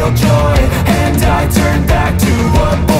feel joy And I turn back to a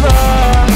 that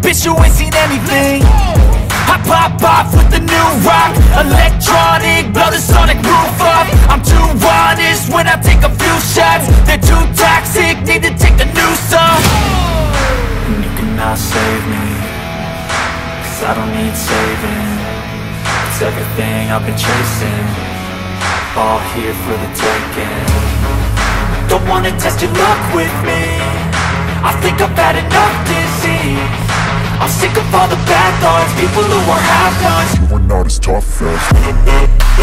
bitch you ain't seen anything. I pop off with the new rock. Electronic, blow the sonic roof up. I'm too honest when I take a few shots. They're too toxic, need to take a new off. And you cannot save me Cause I don't need saving. It's everything I've been chasing. All here for the taking. Don't wanna test your luck with me I think I've had enough disease. I'm sick of all the bad thoughts. People who are half-nots You are not as tough as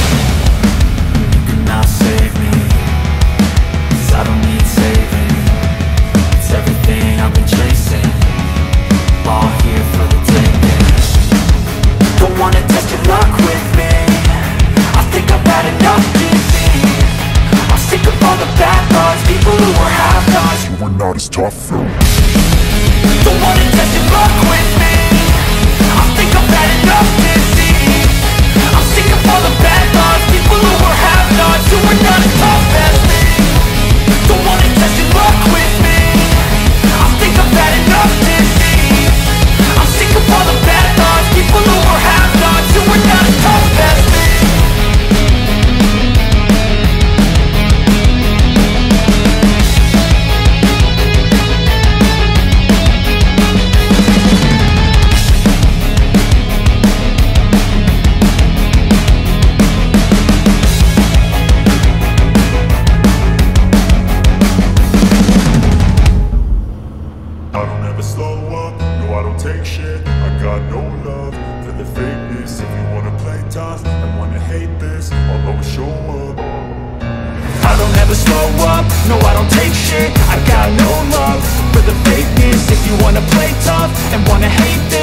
are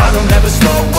I don't ever slow